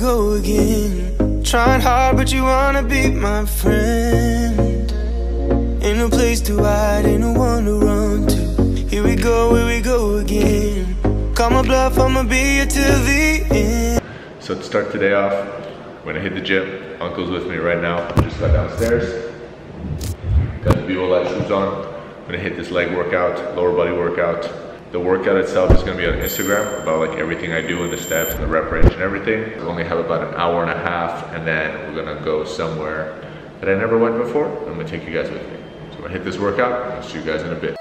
go again. Trying hard, but you wanna be my friend. Ain't no place to hide, ain't no one to run to. Here we go, here we go again. Call my bluff, I'ma be here till the end. So to start today off, I'm gonna hit the gym. Uncle's with me right now. Just got downstairs. Got the Light shoes on. I'm gonna hit this leg workout, lower body workout. The workout itself is gonna be on Instagram about like everything I do and the steps and the rep range and everything. We only have about an hour and a half and then we're gonna go somewhere that I never went before. I'm gonna take you guys with me. So I'm gonna hit this workout I'll see you guys in a bit.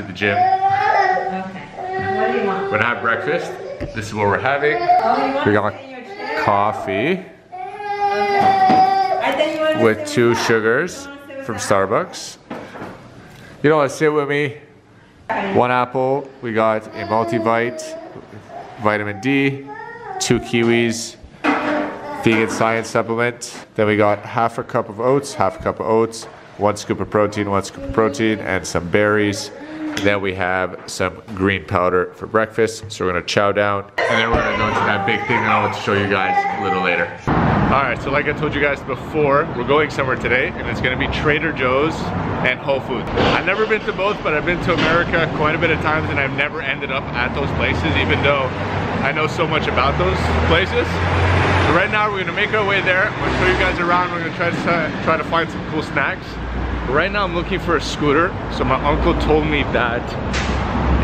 After the gym. Okay. What do you want? We're gonna have breakfast. This is what we're having. Oh, We got sit in your coffee I thought you wanted with two sugars You wanna sit with from? Starbucks. You don't want to Sit with me. One apple. We got a multivite, vitamin D, two kiwis, vegan science supplement. Then we got half a cup of oats, half a cup of oats, one scoop of protein, one scoop of protein, and some berries. Then we have some green powder for breakfast. So we're gonna chow down, and then we're gonna go into that big thing that I want to show you guys a little later. All right, so like I told you guys before, we're going somewhere today, and it's gonna be Trader Joe's and Whole Foods. I've never been to both, but I've been to America quite a bit of times, and I've never ended up at those places, even though I know so much about those places. So right now, we're gonna make our way there. I'm gonna show you guys around. We're gonna try to try to find some cool snacks. Right now, I'm looking for a scooter. So my uncle told me that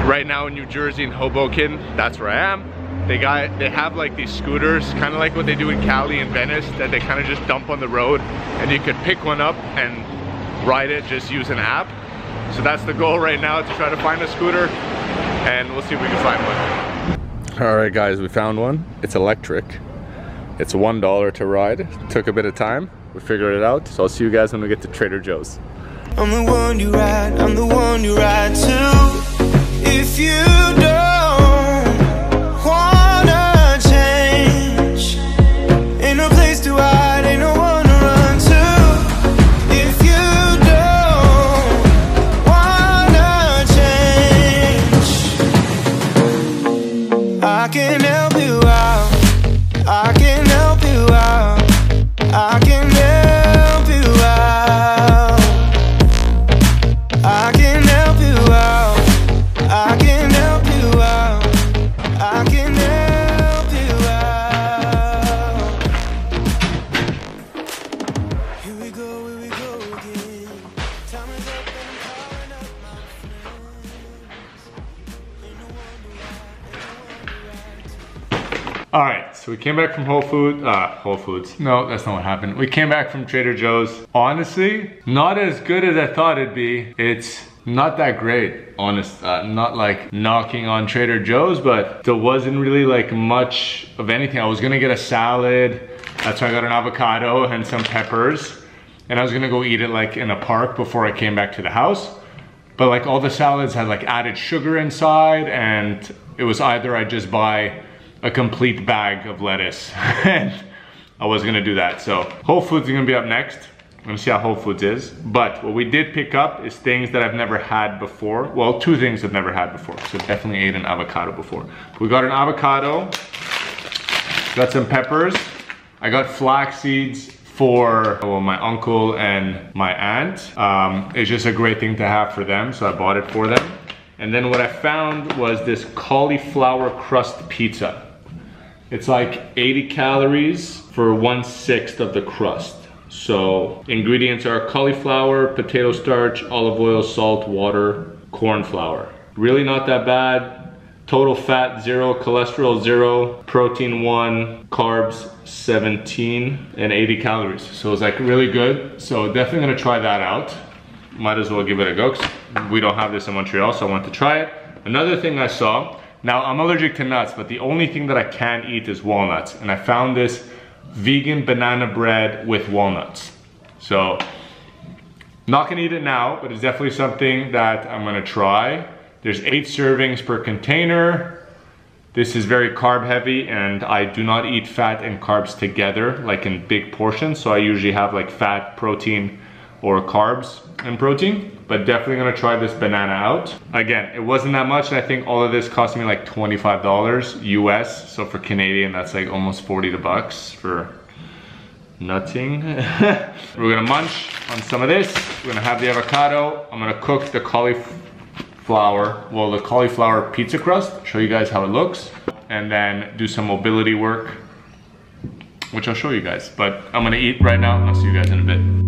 right now in New Jersey in Hoboken, that's where I am. They got they have like these scooters, kind of like what they do in Cali and Venice, that they kind of just dump on the road, and you could pick one up and ride it. Just use an app. So that's the goal right now to try to find a scooter, and we'll see if we can find one. All right, guys, we found one. It's electric. It's one dollar to ride. Took a bit of time. We figured it out. So I'll see you guys when we get to Trader Joe's. I'm the one you ride, I'm the one you ride to. If you don't so we came back from Whole Foods. Uh, Whole Foods. No, that's not what happened. We came back from Trader Joe's. Honestly, not as good as I thought it'd be. It's not that great, honest. Uh, not like knocking on Trader Joe's, but there wasn't really like much of anything. I was gonna get a salad. That's why I got an avocado and some peppers. And I was gonna go eat it like in a park before I came back to the house. But like all the salads had like added sugar inside and it was either I just buy a complete bag of lettuce and I was gonna do that. So Whole Foods is gonna be up next. I'm gonna see how Whole Foods is. But what we did pick up is things that I've never had before. Well, two things I've never had before. So definitely ate an avocado before. We got an avocado, got some peppers. I got flax seeds for well, my uncle and my aunt. Um, it's just a great thing to have for them, so I bought it for them. And then what I found was this cauliflower crust pizza. It's like 80 calories for one sixth of the crust. So ingredients are cauliflower, potato starch, olive oil, salt, water, corn flour. Really not that bad. Total fat zero, cholesterol zero, protein one, carbs 17, and 80 calories. So it's like really good. So definitely gonna try that out. Might as well give it a go. We don't have this in Montreal, so I want to try it. Another thing I saw, now I'm allergic to nuts, but the only thing that I can eat is walnuts. And I found this vegan banana bread with walnuts. So not gonna eat it now, but it's definitely something that I'm gonna try. There's eight servings per container. This is very carb heavy and I do not eat fat and carbs together, like in big portions. So I usually have like fat, protein, or carbs and protein, but definitely gonna try this banana out. Again, it wasn't that much and I think all of this cost me like $25 US. So for Canadian, that's like almost 40 to bucks for nutting. We're gonna munch on some of this. We're gonna have the avocado. I'm gonna cook the cauliflower, well, the cauliflower pizza crust, show you guys how it looks, and then do some mobility work, which I'll show you guys. But I'm gonna eat right now, and I'll see you guys in a bit.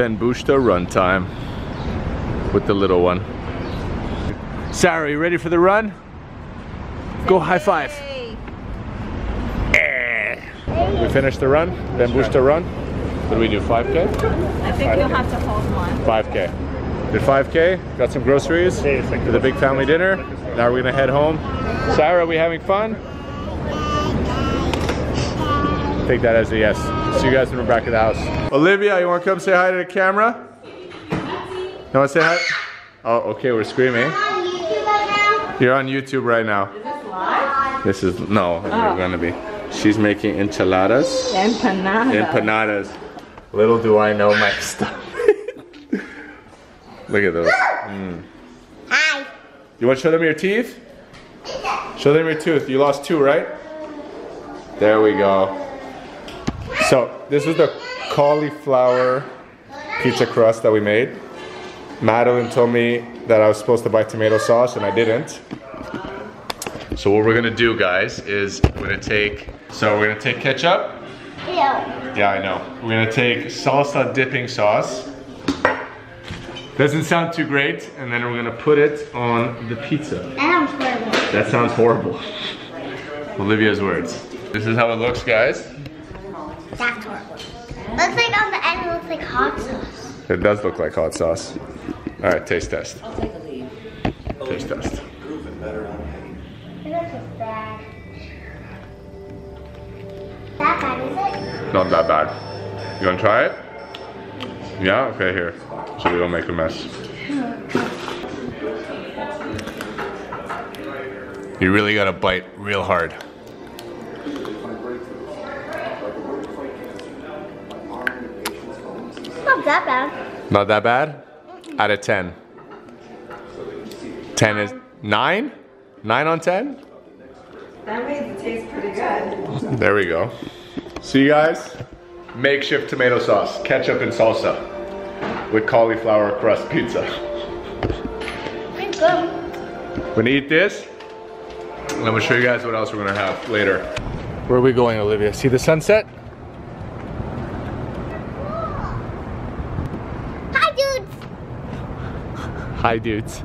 Benbouchta run time with the little one. Sarah, you ready for the run? Go high five. Eh. We finished the run, Benbouchta run. What do we do, 5K? I think you'll have to hold one. 5K. Did 5K, got some groceries, did a big family dinner. Now we're gonna head home. Sarah, are we having fun? Take that as a yes. See you guys when we're back at the house. Olivia, you wanna come say hi to the camera? You wanna say hi? Oh, okay, we're screaming. On YouTube right now? You're on YouTube right now. Is this live? This is, no, you're gonna be. She's making enchiladas. Empanada. Empanadas. Little do I know my stuff. Look at those. Mm. Hi. You want to show them your teeth? Show them your tooth. You lost two, right? There we go. So this is the cauliflower pizza crust that we made. Madeline told me that I was supposed to buy tomato sauce and I didn't. So what we're gonna do guys is we're gonna take, so we're gonna take ketchup. Ew. Yeah, I know. We're gonna take salsa dipping sauce. Doesn't sound too great. And then we're gonna put it on the pizza. That sounds horrible. That sounds horrible. Olivia's words. This is how it looks, guys. That's horrible. Looks like on the end it looks like hot sauce. It does look like hot sauce. All right, taste test. I'll take a lead. Taste test. It looks just. That bad, is it? Not that bad. You wanna try it? Yeah, okay, here. So we don't make a mess. You really gotta bite real hard. It's not that bad. Not that bad? Out of 10. 10 is 9? 9 on 10? That made it taste pretty good. There we go. See you guys? Makeshift tomato sauce, ketchup and salsa with cauliflower crust pizza. It's. We're gonna eat this, and I'm gonna show you guys what else we're gonna have later. Where are we going, Olivia? See the sunset? Hi, dudes. Hi, dudes.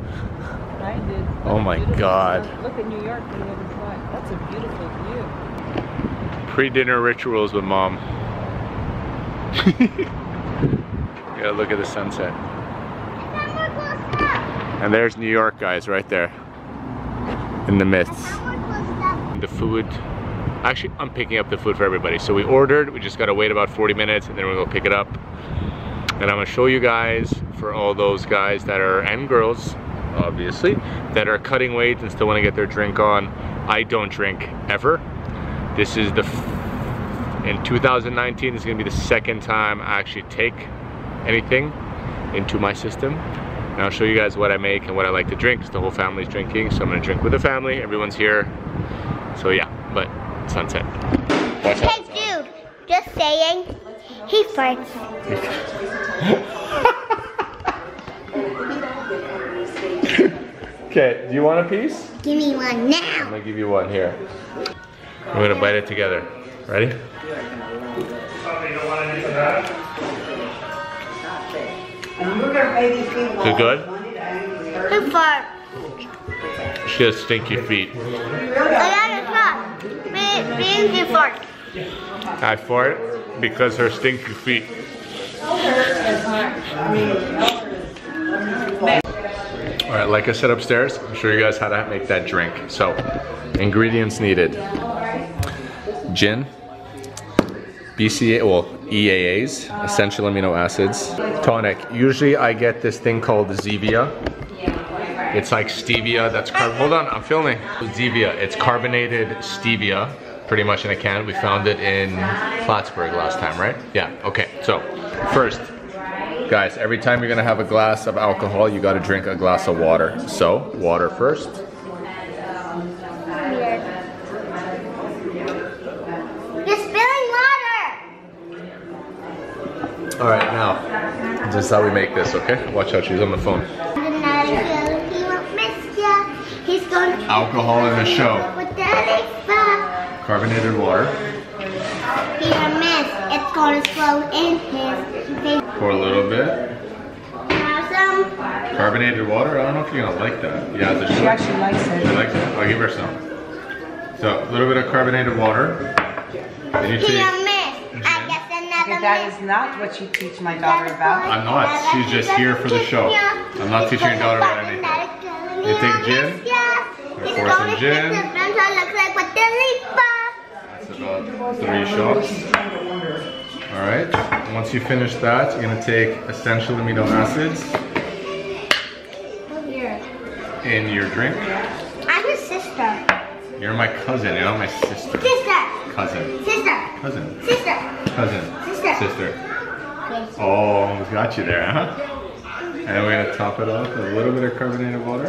I did. Oh my. God. Look at New York on the other side. That's a beautiful view. Pre-dinner rituals with mom. yeah, look at the sunset. Come more close up. And there's New York, guys, right there. In the midst. Come more close up. the food actually I'm picking up the food for everybody so we ordered we just gotta wait about 40 minutes and then we're gonna pick it up and I'm gonna show you guys for all those guys that are and girls obviously that are cutting weight and still want to get their drink on. I don't drink ever. This is the in 2019 this is gonna be the second time I actually take anything into my system. And I'll show you guys what I make and what I like to drink because the whole family's drinking so I'm gonna drink with the family. Everyone's here. So yeah but sunset. Hey, dude. Just saying. He farts. Okay, do you want a piece? Give me one now. I'm gonna give you one here. We're gonna bite it together. Ready? Is it good? He farts. She has stinky feet. I got a shot. Me, me, he farts. I fart because her stinky feet. All right, like I said upstairs, I'll show you guys how to make that drink. So, ingredients needed. Gin, BCA, well, EAAs, essential amino acids. Tonic, usually I get this thing called Zevia. It's like stevia that's carb. Hold on, I'm filming. Zevia, it's carbonated stevia, pretty much in a can. We found it in Plattsburgh last time, right? Yeah, okay. So, first, guys, every time you're gonna have a glass of alcohol, you gotta drink a glass of water. So, water first. You're spilling water. All right, now, this is how we make this, okay? Watch out, she's on the phone. He won't miss ya. He's going to Alcohol in the show. With daddy fuck. Carbonated water. He will miss. It's going to slow in his face. Pour a little bit. Have some. Carbonated water? I don't know if you're gonna like that. Yeah, the She actually likes She it. likes it. I'll give her some. So, a little bit of carbonated water. Then you He take. will miss. I guess another that miss. is not what you teach my daughter about. I'm not. She's just here for the show. I'm not teaching your daughter about anything. You take gin? He's pour going some to gin. About three shots. All right. Once you finish that, you're gonna take essential amino acids in your drink. I'm his sister. You're my cousin. You're not my sister. Sister. Cousin. Sister. Cousin. Sister. Cousin. Sister. Sister. Oh, almost got you there, huh? And we're gonna top it off with a little bit of carbonated water.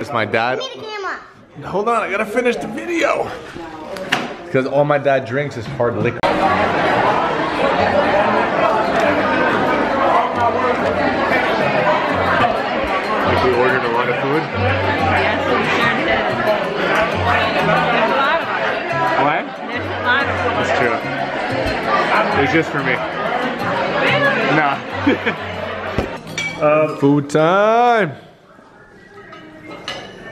It's my dad. Give me the camera. Hold on, I gotta finish the video. Because all my dad drinks is hard liquor. Like we ordered a lot of food. Yes, we sure did. There's a lot of us. What? There's a lot of us. That's true. It's just for me. Nah. Um, food time.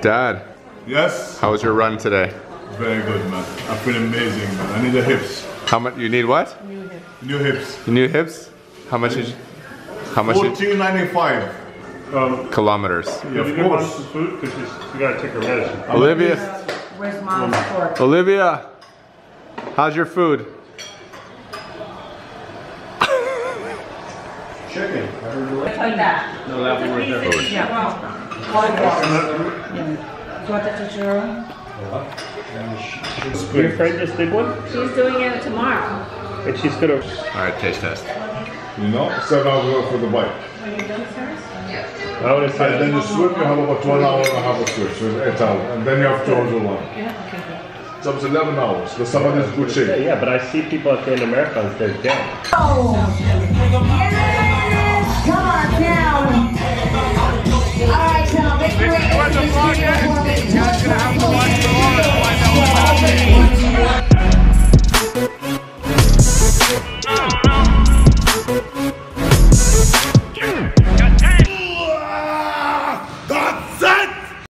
Dad, Yes, how was your run today? very good, man. I feel amazing, man. I need the hips. How much? You need what? New hips. New hips? New hips? How much is? How much? Is, Fourteen ninety-five. Um, kilometers. Yeah, you of course. some food because you gotta take her medicine. Olivia, Where's mom's fork? Olivia, how's your food? Chicken. i Like that. No, that one right there. Yeah. Do you want that to your own? Are you afraid this big one? She's doing it tomorrow. And she's gonna. All right, taste test. You know, seven hours for the bike. I would have And said then you swim, you have about one hour and a half of swim, so it's eight hours. And then you have two hours of one. So it's 11 hours. The somebody's good Yeah, shape. yeah, but I see people at the end of marathons, they're dead. Oh down. All right, now make your way the studio for me.